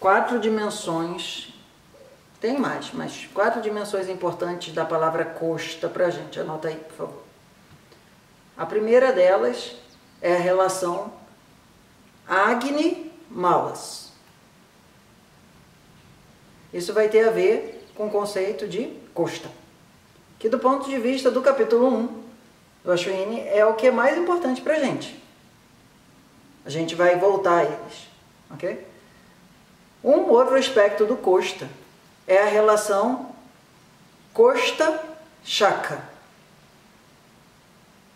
quatro dimensões, tem mais, mas quatro dimensões importantes da palavra costa para a gente. Anota aí, por favor. A primeira delas é a relação Agni-Malas. Isso vai ter a ver com o conceito de costa, que do ponto de vista do capítulo 1 do Ashwini é o que é mais importante para a gente. A gente vai voltar a eles, ok? Um outro aspecto do costa é a relação costa-chaka,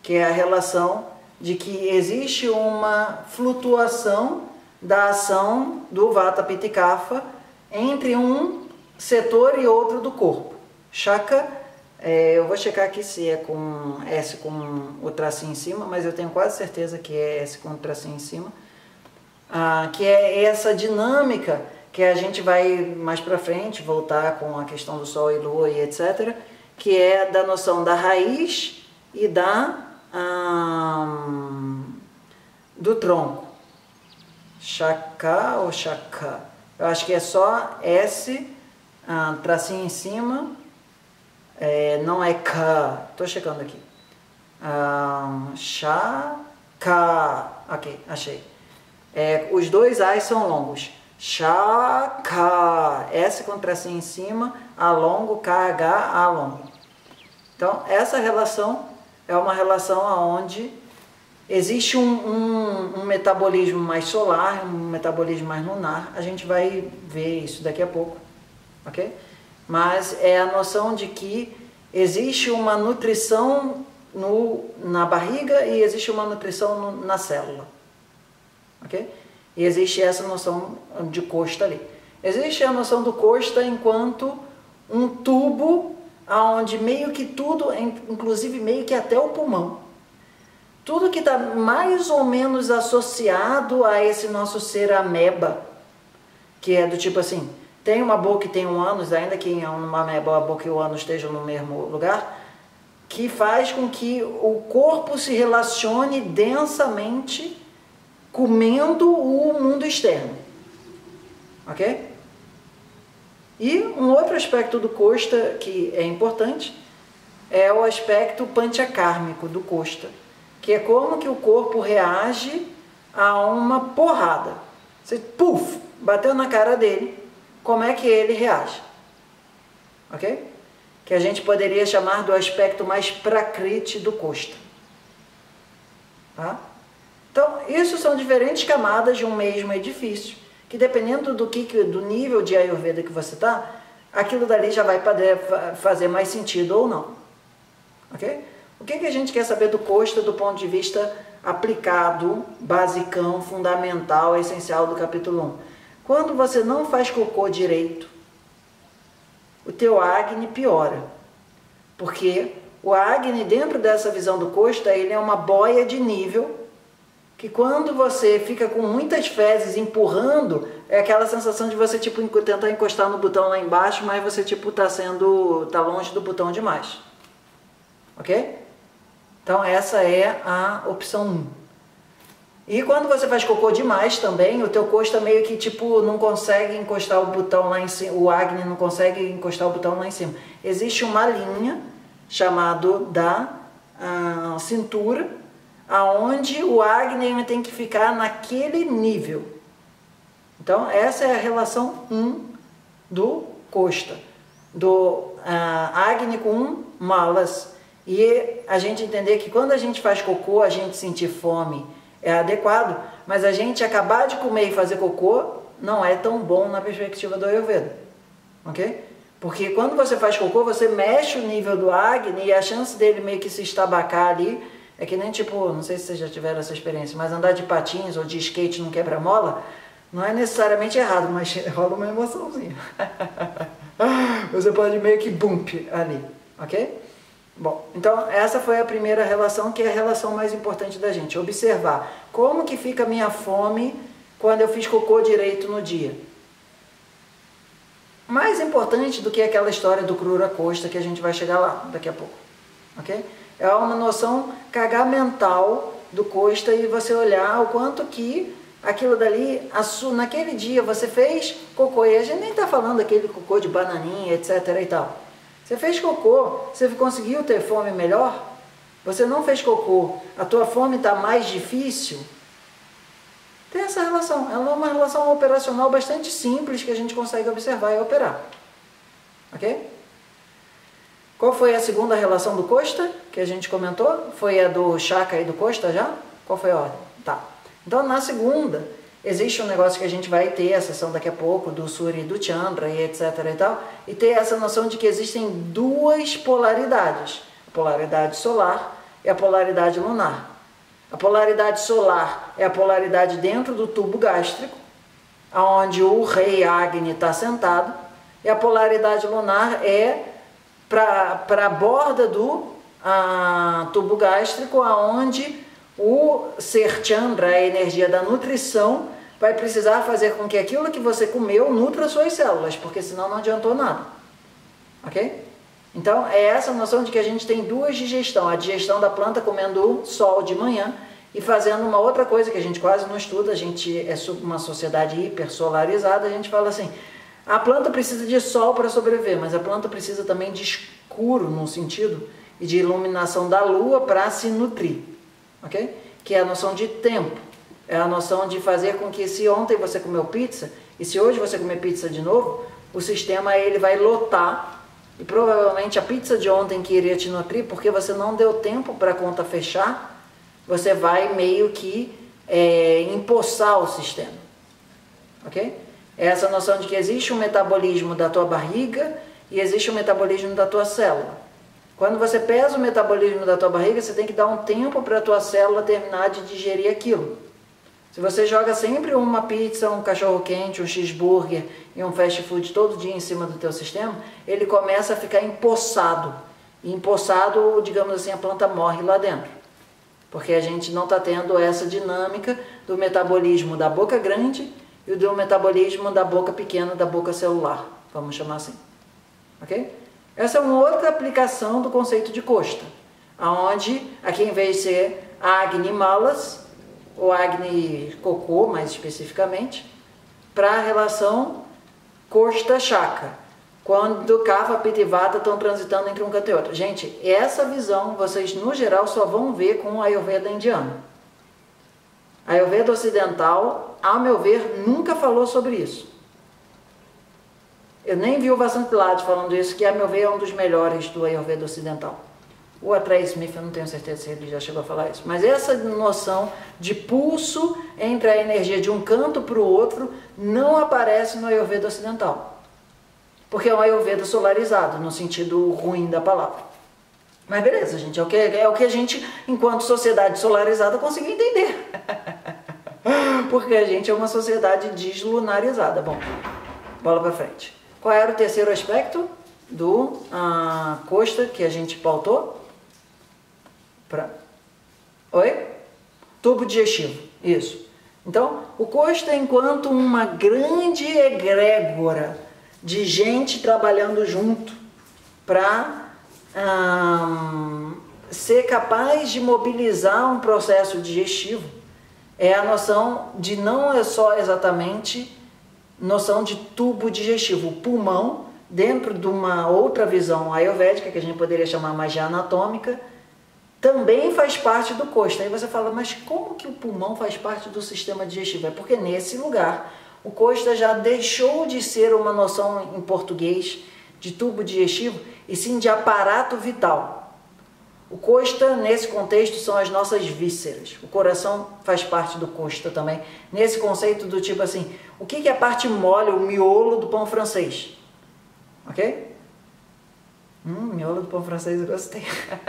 que é a relação de que existe uma flutuação da ação do Vata Pitikafa entre um setor e outro do corpo. Chaka, é, eu vou checar aqui se é com S com o tracinho em cima, mas eu tenho quase certeza que é S com o tracinho em cima. Ah, que é essa dinâmica que a gente vai mais para frente voltar com a questão do Sol e Lua e etc., que é da noção da raiz e da do tronco. Chaka ou chaka? Eu acho que é só S, ah, tracinho em cima, é, não é K. Estou checando aqui. Ah, chaka. Ok, achei. É, os dois A's são longos. Chaka. S com tracinho em cima, A longo, KH, A longo. Então, essa relação é uma relação onde existe um, um, um, metabolismo mais solar, um metabolismo mais lunar. A gente vai ver isso daqui a pouco, ok? Mas é a noção de que existe uma nutrição no, na barriga e existe uma nutrição no, na célula, ok? E existe essa noção de costa ali. Existe a noção do costa enquanto um tubo aonde meio que tudo, inclusive meio que até o pulmão, tudo que está mais ou menos associado a esse nosso ser ameba, que é do tipo assim, tem uma boca e tem um ânus, ainda que uma ameba a boca e o ânus estejam no mesmo lugar, que faz com que o corpo se relacione densamente comendo o mundo externo. Ok? E um outro aspecto do Costa que é importante é o aspecto panchakármico do Costa, que é como que o corpo reage a uma porrada. Você, puf, bateu na cara dele, como é que ele reage? Ok? Que a gente poderia chamar do aspecto mais prakriti do Costa. Tá? Então, isso são diferentes camadas de um mesmo edifício que dependendo do, que, do nível de Ayurveda que você está, aquilo dali já vai poder fazer mais sentido ou não. Ok? O que, que a gente quer saber do Costa do ponto de vista aplicado, basicão, fundamental, essencial do capítulo 1? Quando você não faz cocô direito, o teu Agni piora. Porque o Agni, dentro dessa visão do Costa, ele é uma boia de nível que quando você fica com muitas fezes empurrando, é aquela sensação de você tipo tentar encostar no botão lá embaixo, mas você tipo tá sendo tá longe do botão demais. OK? Então essa é a opção 1. E quando você faz cocô demais também, o teu costa meio que tipo não consegue encostar o botão lá em cima, o Agni não consegue encostar o botão lá em cima. Existe uma linha chamada da uh, cintura aonde o Agni tem que ficar naquele nível. Então, essa é a relação 1 um do Costa, do uh, Agni com malas. E a gente entender que quando a gente faz cocô, a gente sentir fome é adequado, mas a gente acabar de comer e fazer cocô não é tão bom na perspectiva do Ayurveda. Ok? Porque quando você faz cocô, você mexe o nível do Agni e a chance dele meio que se estabacar ali é que nem tipo, não sei se vocês já tiveram essa experiência, mas andar de patins ou de skate num quebra-mola não é necessariamente errado, mas rola uma emoçãozinha. Você pode meio que bump ali, ok? Bom, então essa foi a primeira relação, que é a relação mais importante da gente. Observar como que fica a minha fome quando eu fiz cocô direito no dia. Mais importante do que aquela história do Crura Costa que a gente vai chegar lá daqui a pouco, ok? É uma noção cagar mental do Costa e você olhar o quanto que aquilo dali, naquele dia você fez cocô, e a gente nem está falando aquele cocô de bananinha, etc e tal. Você fez cocô, você conseguiu ter fome melhor? Você não fez cocô, a tua fome está mais difícil? Tem essa relação. Ela é uma relação operacional bastante simples que a gente consegue observar e operar. Ok? Qual foi a segunda relação do Costa que a gente comentou? Foi a do Chaka e do Costa já? Qual foi a ordem? Tá. Então, na segunda, existe um negócio que a gente vai ter a sessão daqui a pouco do Surya e do Chandra e etc e tal, e ter essa noção de que existem duas polaridades, a polaridade solar e a polaridade lunar. A polaridade solar é a polaridade dentro do tubo gástrico, onde o rei Agni está sentado, e a polaridade lunar é para a borda do a, tubo gástrico, aonde o ser Chandra, a energia da nutrição, vai precisar fazer com que aquilo que você comeu nutra suas células, porque senão não adiantou nada. Ok? Então, é essa noção de que a gente tem duas digestão. A digestão da planta comendo sol de manhã e fazendo uma outra coisa que a gente quase não estuda, a gente é uma sociedade hipersolarizada, a gente fala assim, a planta precisa de sol para sobreviver, mas a planta precisa também de escuro, no sentido, e de iluminação da lua para se nutrir ok? Que é a noção de tempo. É a noção de fazer com que se ontem você comeu pizza e se hoje você comer pizza de novo, o sistema ele vai lotar e provavelmente a pizza de ontem que iria te nutrir, porque você não deu tempo para a conta fechar, você vai meio que é, empossar o sistema, ok? É essa noção de que existe um metabolismo da tua barriga e existe um metabolismo da tua célula. Quando você pesa o metabolismo da tua barriga, você tem que dar um tempo para a tua célula terminar de digerir aquilo. Se você joga sempre uma pizza, um cachorro quente, um cheeseburger e um fast food todo dia em cima do teu sistema, ele começa a ficar empossado. E empossado, digamos assim, a planta morre lá dentro. Porque a gente não está tendo essa dinâmica do metabolismo da boca grande e do metabolismo da boca pequena, da boca celular, vamos chamar assim. Ok? Essa é uma outra aplicação do conceito de costa, aonde aqui em vez de ser Agni Malas, ou Agni Cocô mais especificamente, para a relação costa chaka, quando Kapha, Pitta e Vata estão transitando entre um canto e outro. Gente, essa visão vocês no geral só vão ver com o Ayurveda indiano. A Ayurveda ocidental, a meu ver, nunca falou sobre isso. Eu nem vi o Vasantilad falando isso, que a meu ver é um dos melhores do Ayurveda ocidental. O Atrey Smith, eu não tenho certeza se ele já chegou a falar isso. Mas essa noção de pulso entre a energia de um canto para o outro não aparece no Ayurveda ocidental. Porque é um Ayurveda solarizado, no sentido ruim da palavra. Mas beleza, gente, é o que, é o que a gente, enquanto sociedade solarizada, conseguiu entender. Porque a gente é uma sociedade deslunarizada. Bom, bola para frente. Qual era o terceiro aspecto do ah, Costa que a gente pautou? Pra... Oi? Tubo digestivo, isso. Então, o Costa, enquanto uma grande egrégora de gente trabalhando junto para ah, ser capaz de mobilizar um processo digestivo, é a noção de não é só exatamente noção de tubo digestivo. O pulmão, dentro de uma outra visão ayurvédica, que a gente poderia chamar magia anatômica, também faz parte do costo. Aí você fala, mas como que o pulmão faz parte do sistema digestivo? É porque nesse lugar o costa já deixou de ser uma noção em português de tubo digestivo e sim de aparato vital. O costa, nesse contexto, são as nossas vísceras. O coração faz parte do costa também. Nesse conceito do tipo assim, o que é a parte mole, o miolo do pão francês? Ok? Hum, miolo do pão francês eu gostei.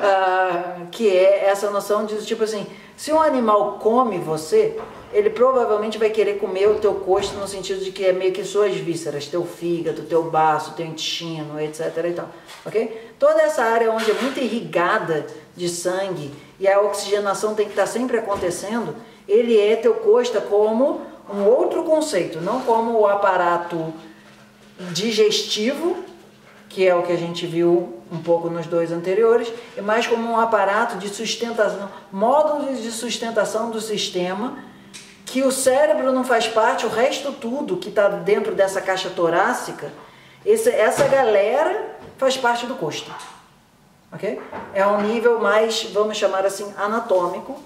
ah, que é essa noção de tipo assim, se um animal come você, ele provavelmente vai querer comer o teu costo no sentido de que é meio que suas vísceras, teu fígado, teu baço, teu intestino, etc e tal, ok? Toda essa área onde é muito irrigada de sangue e a oxigenação tem que estar sempre acontecendo, ele é teu costa como um outro conceito, não como o aparato digestivo, que é o que a gente viu um pouco nos dois anteriores, e mais como um aparato de sustentação, módulos de sustentação do sistema que o cérebro não faz parte, o resto tudo que está dentro dessa caixa torácica, essa galera faz parte do costo. Ok? É um nível mais, vamos chamar assim, anatômico,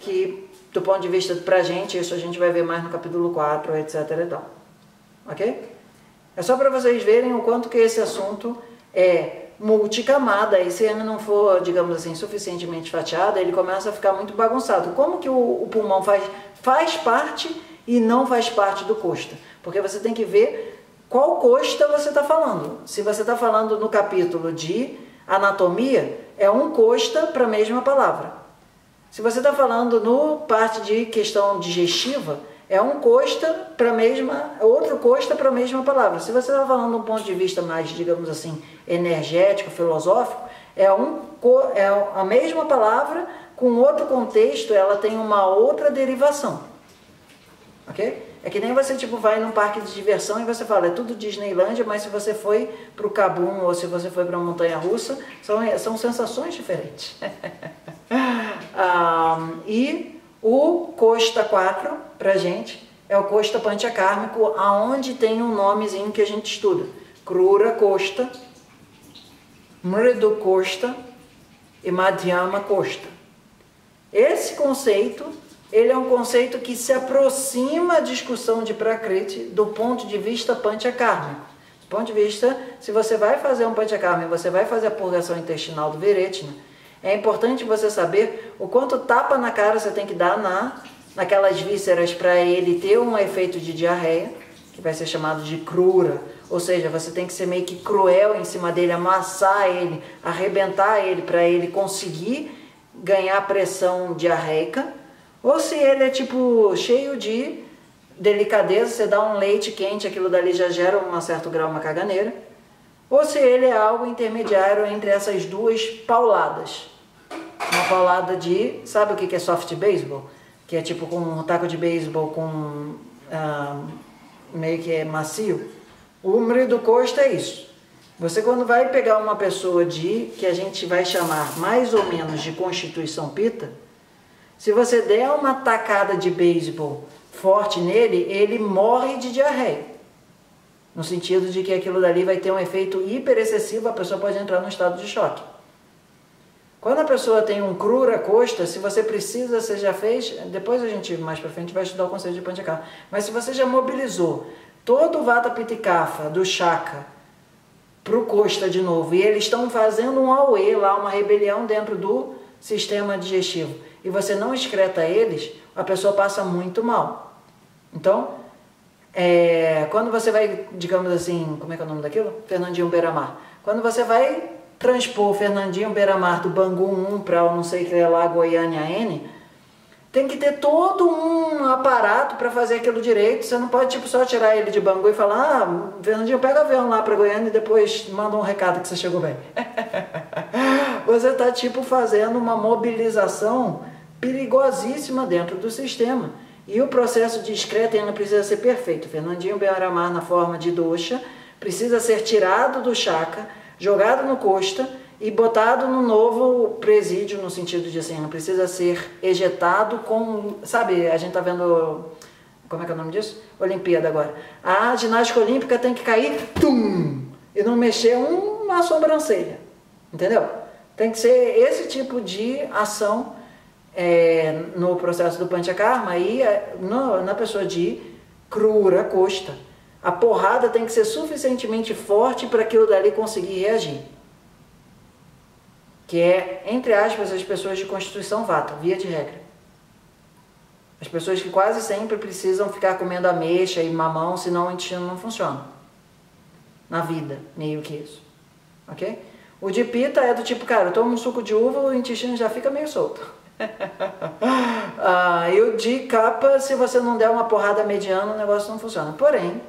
que do ponto de vista pra gente, isso a gente vai ver mais no capítulo 4, etc e tal. Ok? É só para vocês verem o quanto que esse assunto é multicamada e se ele não for, digamos assim, suficientemente fatiado, ele começa a ficar muito bagunçado. Como que o, o pulmão faz, faz parte e não faz parte do costa? Porque você tem que ver qual costa você está falando. Se você está falando no capítulo de anatomia, é um costa para a mesma palavra. Se você está falando no parte de questão digestiva, é um costa para a mesma, outro costa para a mesma palavra. Se você está falando de um ponto de vista mais, digamos assim, energético, filosófico, é, um, é a mesma palavra com outro contexto, ela tem uma outra derivação. Ok? É que nem você tipo vai num parque de diversão e você fala, é tudo Disneylândia, mas se você foi para o Cabum ou se você foi para a montanha russa, são, são sensações diferentes. um, e o Costa 4, para gente, é o Costa Panchakármico, aonde tem um nomezinho que a gente estuda. Krura Costa, Mridu Costa e Madhyama Costa. Esse conceito ele é um conceito que se aproxima à discussão de Prakriti do ponto de vista panchakarma. Do ponto de vista, se você vai fazer um panchakarma e você vai fazer a purgação intestinal do Viretna, é importante você saber o quanto tapa na cara você tem que dar na, naquelas vísceras para ele ter um efeito de diarreia, que vai ser chamado de crura. Ou seja, você tem que ser meio que cruel em cima dele, amassar ele, arrebentar ele para ele conseguir ganhar pressão diarreica ou se ele é tipo cheio de delicadeza, você dá um leite quente, aquilo dali já gera um certo grau uma caganeira. Ou se ele é algo intermediário entre essas duas pauladas. Uma paulada de, sabe o que é soft baseball? Que é tipo com um taco de beisebol com meio que é macio. O do costa é isso. Você quando vai pegar uma pessoa de, que a gente vai chamar mais ou menos de constituição pita, se você der uma tacada de beisebol forte nele, ele morre de diarreia. No sentido de que aquilo dali vai ter um efeito hiper excessivo, a pessoa pode entrar num estado de choque. Quando a pessoa tem um crura costa, se você precisa, você já fez, depois a gente mais para frente vai estudar o conceito de Panchakara, mas se você já mobilizou todo o Vata Pitikafa do Chaka para o costa de novo, e eles estão fazendo um auê lá, uma rebelião dentro do sistema digestivo, e você não excreta eles, a pessoa passa muito mal. Então, é, quando você vai, digamos assim, como é que é o nome daquilo? Fernandinho Beiramar. Quando você vai transpor Fernandinho Beiramar do Bangu 1 para não sei que é lá, Goiânia N, tem que ter todo um aparato para fazer aquilo direito. Você não pode tipo só tirar ele de Bangu e falar: "Ah, Fernandinho, pega avião lá para Goiânia e depois manda um recado que você chegou bem". você está tipo fazendo uma mobilização perigosíssima dentro do sistema. E o processo discreto ainda precisa ser perfeito. Fernandinho Bearamar, na forma de doxa, precisa ser tirado do chaca, jogado no costa e botado no novo presídio, no sentido de assim, não precisa ser ejetado com. Sabe, a gente está vendo. Como é que é o nome disso? Olimpíada agora. A ginástica olímpica tem que cair, tum! E não mexer uma sobrancelha. Entendeu? Tem que ser esse tipo de ação é, no processo do Panchakarma e é, no, na pessoa de crura, costa. A porrada tem que ser suficientemente forte para aquilo dali conseguir reagir. Que é, entre aspas, as pessoas de constituição vata, via de regra. As pessoas que quase sempre precisam ficar comendo ameixa e mamão, senão o intestino não funciona. Na vida, meio que isso. Ok? O de pita é do tipo, cara, eu tomo um suco de uva, o intestino já fica meio solto. ah, e o de capa, se você não der uma porrada mediana, o negócio não funciona. Porém,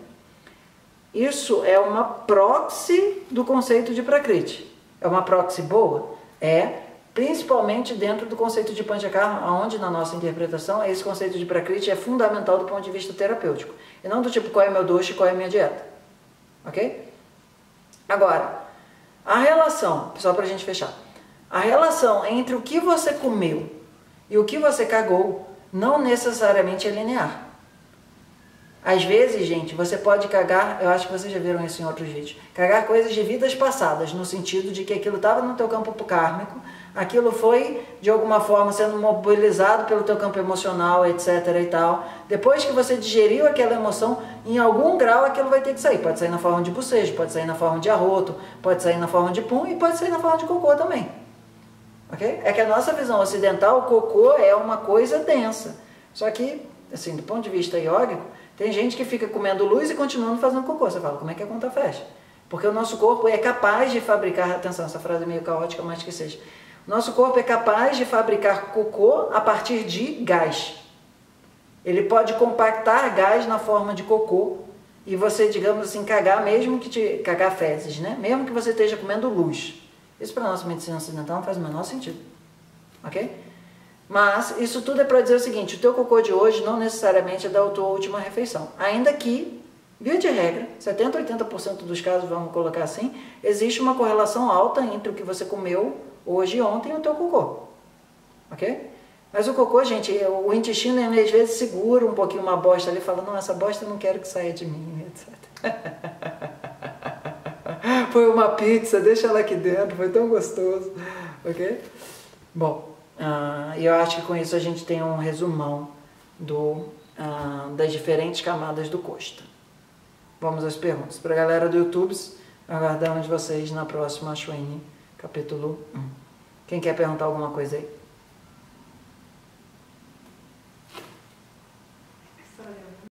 isso é uma proxy do conceito de Prakriti. É uma proxy boa? É, principalmente dentro do conceito de Panchakarma, onde na nossa interpretação esse conceito de Prakriti é fundamental do ponto de vista terapêutico. E não do tipo qual é meu doce e qual é a minha dieta. Ok? Agora, a relação, só para a gente fechar, a relação entre o que você comeu e o que você cagou não necessariamente é linear. Às vezes, gente, você pode cagar, eu acho que vocês já viram isso em outros vídeos, cagar coisas de vidas passadas, no sentido de que aquilo estava no teu campo kármico, aquilo foi, de alguma forma, sendo mobilizado pelo teu campo emocional, etc e tal. Depois que você digeriu aquela emoção, em algum grau aquilo vai ter que sair. Pode sair na forma de bocejo, pode sair na forma de arroto, pode sair na forma de pum e pode sair na forma de cocô também. Ok? É que a nossa visão ocidental, o cocô é uma coisa densa. Só que, assim, do ponto de vista iógico, tem gente que fica comendo luz e continuando fazendo cocô. Você fala, como é que a conta fecha? Porque o nosso corpo é capaz de fabricar, atenção, essa frase é meio caótica, mas que seja. Nosso corpo é capaz de fabricar cocô a partir de gás. Ele pode compactar gás na forma de cocô e você, digamos assim, cagar mesmo que te cagar fezes, né? Mesmo que você esteja comendo luz. Isso para a nossa medicina ocidental não faz o menor sentido. OK? Mas isso tudo é para dizer o seguinte: o teu cocô de hoje não necessariamente é da tua última refeição. Ainda que, via de regra, 70, 80% dos casos, vamos colocar assim, existe uma correlação alta entre o que você comeu hoje e ontem e o teu cocô. Ok? Mas o cocô, gente, o intestino às vezes segura um pouquinho uma bosta ali fala: não, essa bosta eu não quero que saia de mim, etc. foi uma pizza, deixa ela aqui dentro, foi tão gostoso. Ok? Bom. Uh, eu acho que com isso a gente tem um resumão do, uh, das diferentes camadas do Costa. Vamos às perguntas. Para a galera do YouTube, aguardamos vocês na próxima Ashwini, capítulo 1. Quem quer perguntar alguma coisa aí?